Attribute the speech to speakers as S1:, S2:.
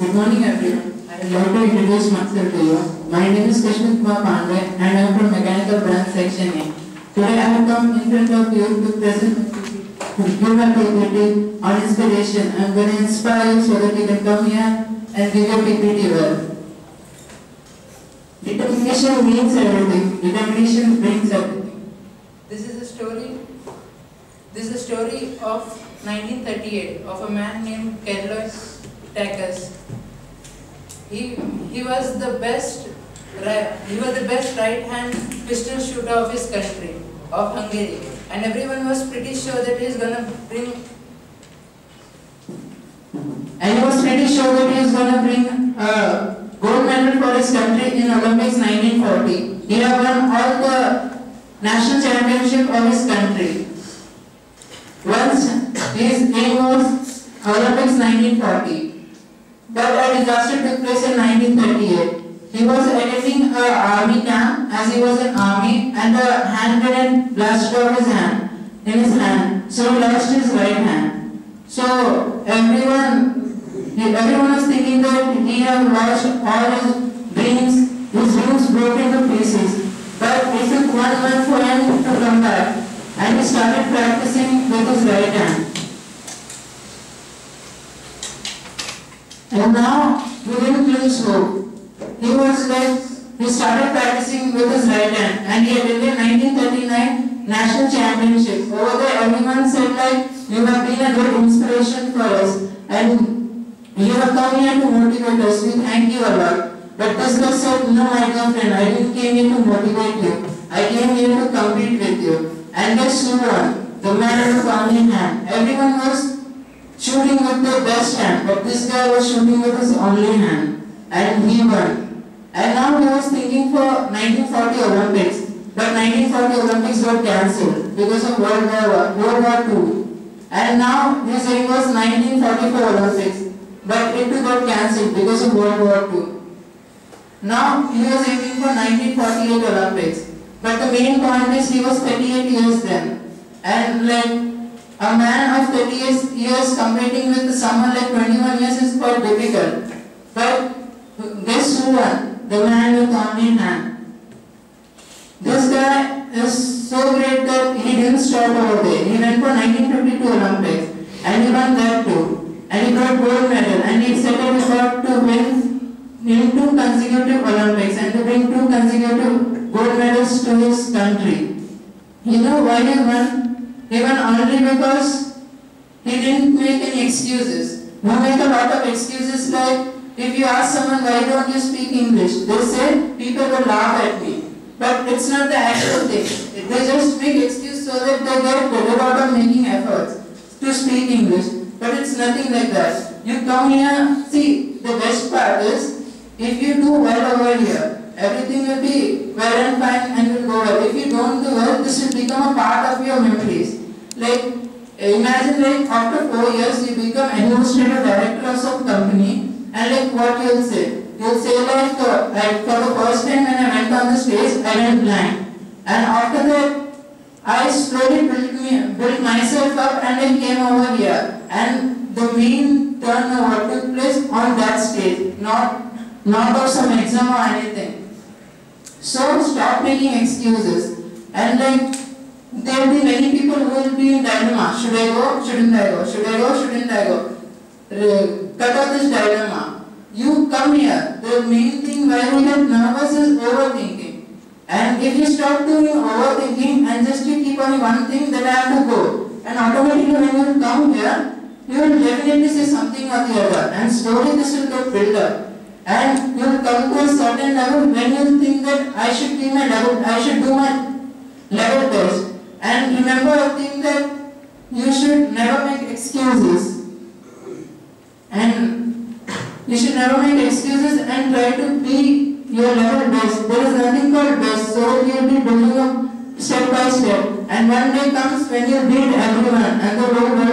S1: Good morning everyone. I would like to introduce myself to you. My name is Krishna Kumar Pandey and I am from Mechanical Branch Section A. Today I have come in front of you to present to give a PPT on inspiration. I am going to inspire you so that you can come here and give your PPT well. Determination means everything. Determination brings everything. This is a story. This is a story of 1938 of a man named Carlos Takas. He, he was the best he was the best right hand pistol shooter of his country, of Hungary. And everyone was pretty sure that he is gonna bring and he was pretty sure that he is gonna bring a gold medal for his country in Olympics 1940. He had won all the national championship of his country. Once his aim was Olympics 1940. But a disaster took place in 1938. He was attending a army camp as he was in army and a hand grenade blasted off his hand in his hand. So he lost his right hand. So everyone everyone was thinking that he had lost all his dreams, his dreams broke into pieces. But it took one month for him to come back and he started practicing with his right hand. And didn't lose hope. He was like, he started practicing with his right hand and he attended 1939 national championship. Over there everyone said like, you have been a good inspiration for us and you have come here to motivate us. We thank you a lot. But this guy said, no my dear friend, I didn't came here to motivate you. I came here to compete with you. And guess who won? The man with only hand. Everyone was shooting with their best hand, but this guy was shooting with his only hand, and he won. And now he was thinking for 1940 Olympics, but 1940 Olympics got cancelled because of World War World War Two. And now his aim was 1944 Olympics, but it got cancelled because of World War Two. Now he was aiming for 1948 Olympics, but the main point is he was 38 years then, and like a man of 30 years, competing with someone like 21 years is quite difficult. But guess who won? The man with only hand. This guy is so great that he didn't stop over there. He went for 1952 Olympics and he won that too. And he got gold medal and he set a record to win in two consecutive Olympics and to bring two consecutive gold medals to his country. You know why he won? He won only because he didn't make any excuses. We make a lot of excuses like if you ask someone why don't you speak English, they say people will laugh at me. But it's not the actual thing. They just make excuse so that they get better out of making efforts to speak English. But it's nothing like that. You come here, see, the best part is if you do well over here, everything will be well and fine and will go well. If you don't do well, this will become a part of your memories. Like, imagine like after four years you become administrative director of some company and like what you'll say? You'll say like, uh, for the first time when I went on the stage, I went blank. And after that, I slowly built, me, built myself up and I came over here. And the main turnover took place on that stage, not, not of some exam or anything. So stop making excuses. And like there will be many people who will be in dilemma. Should I go? Shouldn't I go? Should I go? Shouldn't I go? Cut out this dilemma. You come here. The main thing why we get nervous is overthinking. And if you stop doing overthinking and just you keep on one thing that I have to go, and automatically when you come here, you will definitely say something or the other, and slowly this will get built up. And you will come to a certain level when you think that I should be my level, I should do my level best. And remember a thing that you should never make excuses. And you should never make excuses and try to be your level best. There is nothing called best, so you will be building up step by step. And one day comes when you beat everyone and the whole world